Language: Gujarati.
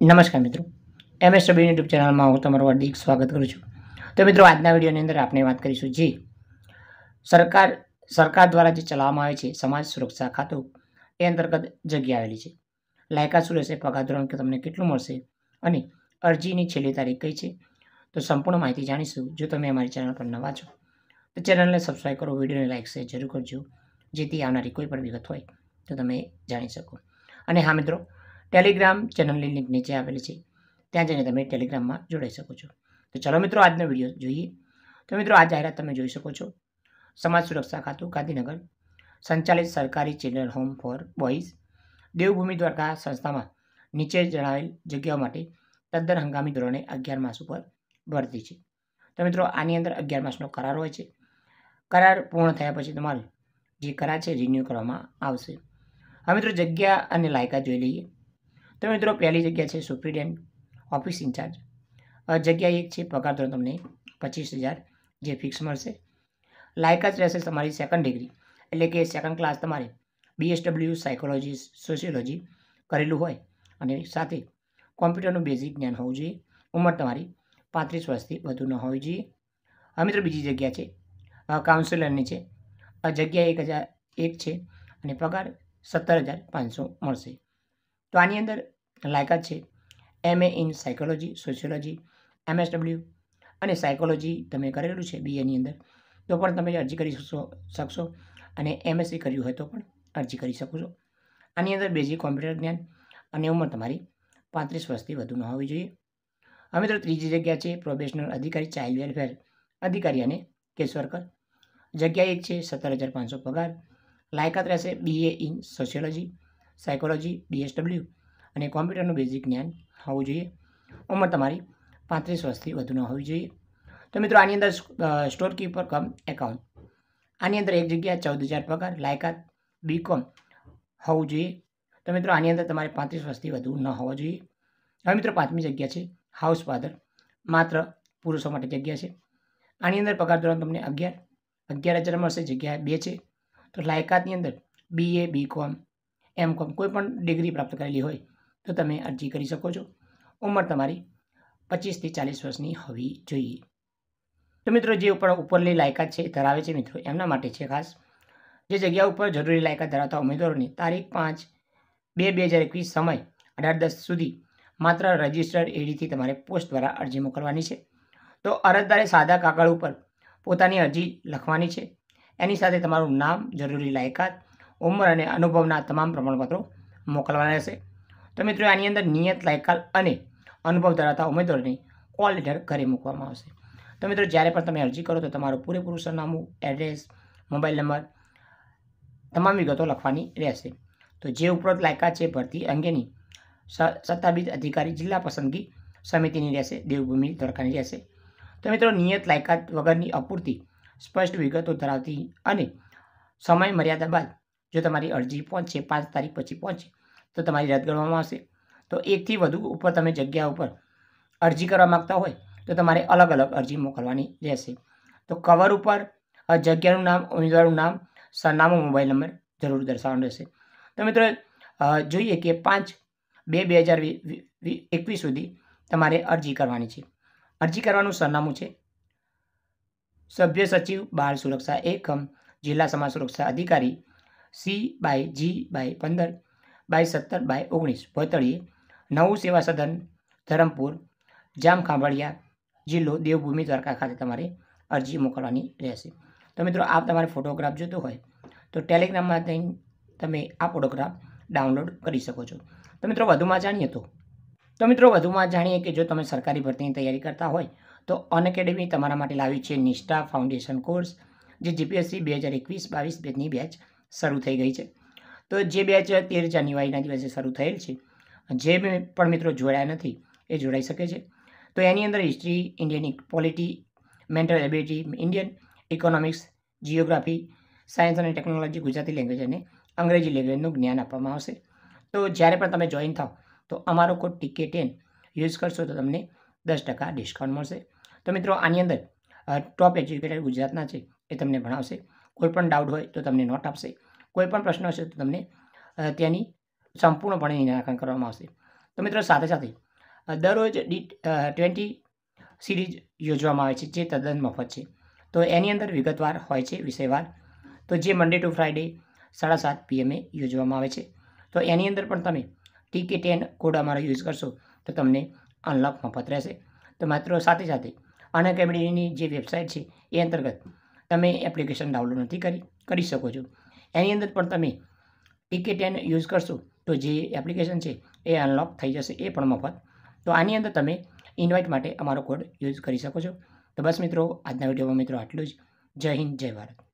નમસ્કાર મિત્રો. એમએસડબલ્યુ યુટ્યુબ ચેનલમાં હું તમારું હાર્દિક સ્વાગત કરું છું. તો મિત્રો, આજના વિડીયોની અંદર આપણે વાત કરીશું જે સરકાર સરકાર દ્વારા જે ચલાવવામાં આવે છે સમાજ સુરક્ષા ખાતું, એ અંતર્ગત જગ્યા આવેલી છે. લાયકાત શું રહેશે? પગાર ધોરણ કે તમને કેટલું મળશે? અને અરજીની છેલ્લી તારીખ કઈ છે? તો સંપૂર્ણ માહિતી જાણીશું. જો તમે અમારી ચેનલ પર નવા છો, તો ચેનલને સબસ્ક્રાઈબ કરો, વિડીયોને લાઇક શેર જરૂર કરજો. જેથી આવનારી કોઈ પણ વિગત હોય, તો તમે જાણી શકો. અને હા મિત્રો ટેલિગ્રામ ચેનલની લિંક નીચે આવેલી છે. ત્યાં જઈને તમે ટેલિગ્રામમાં જોડાઈ શકો છો. તો ચલો મિત્રો આજનો વીડિયો જોઈએ. તો મિત્રો આ જાહેરાત તમે જોઈ શકો છો. સમાજ સુરક્ષા ખાતું, ગાંધીનગર. સંચાલિત સરકારી children home for boys. Devbhumi Dwarka સંસ્થામાં નીચે જણાવેલ જગ્યાઓ માટે તદ્દન હંગામી ધોરણે અગિયાર માસ ઉપર ભરતી છે. તો મિત્રો આની અંદર અગિયાર માસનો કરાર હોય છે. કરાર પૂર્ણ થયા પછી તમારે જે કરાર છે રિન્યૂ કરવામાં આવશે. હવે મિત્રો જગ્યા અને લાયકાત જોઈ લઈએ. તો મિત્રો પહેલી જગ્યા છે સુપ્રિટેન્ડન્ટ ઓફિસ ઇન્ચાર્જ જગ્યા એક છે પગાર ધોરણ તમને પચીસ હજાર જે ફિક્સ મળશે. લાયકાત રહેશે તમારી સેકન્ડ ડિગ્રી એટલે કે સેકન્ડ ક્લાસ તમારે બીએસડબલ્યુ સાયકોલોજી સોશિયોલોજી કરેલું હોય અને સાથે કોમ્પ્યુટરનું બેઝિક જ્ઞાન હોવું જોઈએ. ઉંમર તમારી પાંત્રીસ વર્ષથી વધુ ન હોવી જોઈએ. હવે મિત્રો બીજી જગ્યા છે કાઉન્સિલરની છે. આ જગ્યા એક હજાર એક છે અને પગાર સત્તર હજાર પાંચસો મળશે. તો આની અંદર લાયકાત છે. M A in psychology, sociology, MSW અને સાયકોલોજી તમે કરેલું છે બીએની અંદર. તો પણ તમે અરજી કરી શકશો શકશો અને એમએસસી કર્યું હોય તો પણ અરજી કરી શકો છો. આની અંદર બેઝિક કોમ્પ્યુટર જ્ઞાન અને ઉંમર તમારી પાંત્રીસ વર્ષથી વધુ ન હોવી જોઈએ. હવે મિત્રો ત્રીજી જગ્યા છે પ્રોબેશનલ અધિકારી, ચાઇલ્ડ વેલફેર અધિકારી અને કેસ વર્કર. જગ્યા એક છે સત્તર હજાર પાંચસો પગાર. લાયકાત રહેશે BA in sociology psychology BSW અને કોમ્પ્યુટરનું બેઝિક જ્ઞાન હોવું જોઈએ. ઉંમર તમારી પાંત્રીસ વર્ષથી વધુ ન હોવી જોઈએ. તો મિત્રો, આની અંદર સ્ટોર કીપર કમ એકાઉન્ટ આની અંદર એક જગ્યા ચૌદ હજાર પગાર, લાયકાત બીકોમ હોવું જોઈએ. તો મિત્રો, આની અંદર તમારે પાંત્રીસ વર્ષથી વધુ ન હોવો જોઈએ. હવે મિત્રો, પાંચમી જગ્યા છે હાઉસ ફાધર માત્ર પુરુષો માટે જગ્યા છે. આની અંદર પગાર ધોરણ તમને અગિયાર અગિયાર હજાર મળશે જગ્યા બે છે. તો લાયકાતની અંદર બીએ બીકોમ એમ કોમ કોઈ પણ ડિગ્રી પ્રાપ્ત કરેલી હોય તો તમે અરજી કરી શકો છો. ઉંમર તમારી પચીસથી ચાલીસ વર્ષની હોવી જોઈએ. તો મિત્રો, જે ઉપર ઉપરની લાયકાત છે ધરાવે છે મિત્રો, એમના માટે છે ખાસ. જે જગ્યા ઉપર જરૂરી લાયકાત ધરાવતા ઉમેદવારોની તારીખ પાંચ બે બે હજાર એકવીસ સમય અઢાર દસ સુધી માત્ર રજિસ્ટર્ડ એડીથી તમારે પોસ્ટ દ્વારા અરજી મોકલવાની છે. તો અરજદારે સાદા કાગળ ઉપર પોતાની અરજી લખવાની છે. એની સાથે તમારું નામ, જરૂરી લાયકાત ઉંમર અને અનુભવના તમામ પ્રમાણપત્રો મોકલવાના રહેશે. તો મિત્રો, આની અંદર નિયત, લાયકાત અને અનુભવ ધરાવતા ઉમેદવારોને કોલ લેટર ઘરે મૂકવામાં આવશે. તો મિત્રો, જ્યારે પણ તમે અરજી કરો તો તમારું પૂરેપૂરું સરનામું, એડ્રેસ, મોબાઈલ નંબર, તમામ વિગતો લખવાની રહેશે. તો જે ઉપરોક્ત લાયકાત છે ભરતી અંગેની સત્તાબીજ અધિકારી જિલ્લા પસંદગી સમિતિની રહેશે, દેવભૂમિ દ્વારકાની રહેશે. તો મિત્રો, નિયત, લાયકાત વગરની અપૂરતી સ્પષ્ટ વિગતો ધરાવતી અને સમય મર્યાદા બાદ જો તમારી અરજી પહોંચે, પાંચ તારીખ પછી પહોંચે, તો તમારી રદ ગણવામાં આવશે. તો એકથી વધુ ઉપર તમે જગ્યા ઉપર અરજી કરવા માગતા હોય, તો તમારે અલગ અલગ અરજી મોકલવાની રહેશે. તો કવર ઉપર જગ્યાનું નામ, ઉમેદવારનું નામ, સરનામું મોબાઈલ નંબર જરૂર દર્શાવવાનું રહેશે. તો મિત્રો જોઈએ કે પાંચ બે બે હજાર એકવીસ સુધી તમારે અરજી કરવાની છે. અરજી કરવાનું સરનામું છે. સભ્ય સચિવ, બાળ સુરક્ષા એકમ, જિલ્લા સમાજ સુરક્ષા અધિકારી સી બાય જી બાય પંદર બાય સત્તર બાય ઓગણીસ. ભોતળીએ નવું સેવા સદન, ધરમપુર જામખાંભળિયા જિલ્લો દેવભૂમિ દ્વારકા ખાતે તમારે અરજી મોકલવાની રહેશે. તો મિત્રો, આપ તમારે ફોટોગ્રાફ જોતો હોય તો ટેલિગ્રામમાં થઈ તમે આ ફોટોગ્રાફ ડાઉનલોડ કરી શકો છો. તો મિત્રો, વધુમાં જાણીએ તો. તો મિત્રો, વધુમાં જાણીએ કે જો તમે સરકારી ભરતીની તૈયારી કરતા હોય તો અનએકેડેમી તમારા માટે લાવી છે નિષ્ઠા ફાઉન્ડેશન કોર્સ, જે જીપીએસસી બે હજાર એકવીસ બાવીસ બેચની બેચ શરૂ થઈ ગઈ છે. તો જે બેચ તેર જાન્યુઆરીના દિવસે શરૂ થયેલ છે. જે બી પણ મિત્રો જોડાયા નથી, એ જોડાઈ શકે છે. તો એની અંદર history Indian polity mental ability Indian economics geography science અને ટેકનોલોજી ગુજરાતી લેંગ્વેજ અને અંગ્રેજી લેંગ્વેજનું જ્ઞાન આપવામાં આવશે. તો જ્યારે પણ તમે જોઈન થાવ, તો અમારો કોડ ટીકે ટેન યુઝ કરશો તો તમને દસ ટકા ડિસ્કાઉન્ટ મળશે. તો મિત્રો, આની અંદર ટોપ એજ્યુકેટેડ ગુજરાતના છે, એ તમને ભણાવશે. કોઈ પણ ડાઉટ હોય તો તમને નોટ આપશે. કોઈપણ પ્રશ્ન હશે તો તમને ત્યાંની સંપૂર્ણપણે નિરાકરણ કરવામાં આવશે. તો મિત્રો સાથે સાથે દરરોજ ડી ટ્વેન્ટી સિરીઝ યોજવામાં આવે છે, જે તદ્દન મફત છે. તો એની અંદર વિગતવાર હોય છે, વિષયવાર. તો જે મંડે ટુ ફ્રાઈડે સાડા સાત પીએમએ યોજવામાં આવે છે. તો એની અંદર પણ તમે ટીકે ટેન કોડ અમારો યુઝ કરશો, તો તમને અનલોક મફત રહેશે. તો માત્ર સાથે સાથે અનએકેડમીની જે વેબસાઇટ છે, એ અંતર્ગત તમે એપ્લિકેશન ડાઉનલોડ નથી કરી કરી શકો છો. એની અંદર પણ તમે ટીકે ટેન યુઝ કરશો તો જે એપ્લિકેશન છે એ અનલોક થઈ જશે, એ પણ મફત. તો આની અંદર તમે ઇન્વાઇટ માટે અમારો કોડ યુઝ કરી શકો છો. તો બસ મિત્રો, આજના વિડીયોમાં મિત્રો આટલું જ. જય હિન્દ, જય ભારત.